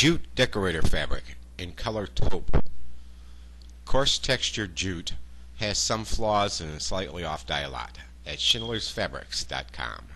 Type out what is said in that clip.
Jute decorator fabric in color taupe. Coarse textured jute has some flaws and is slightly off dialot at schindlersfabrics.com.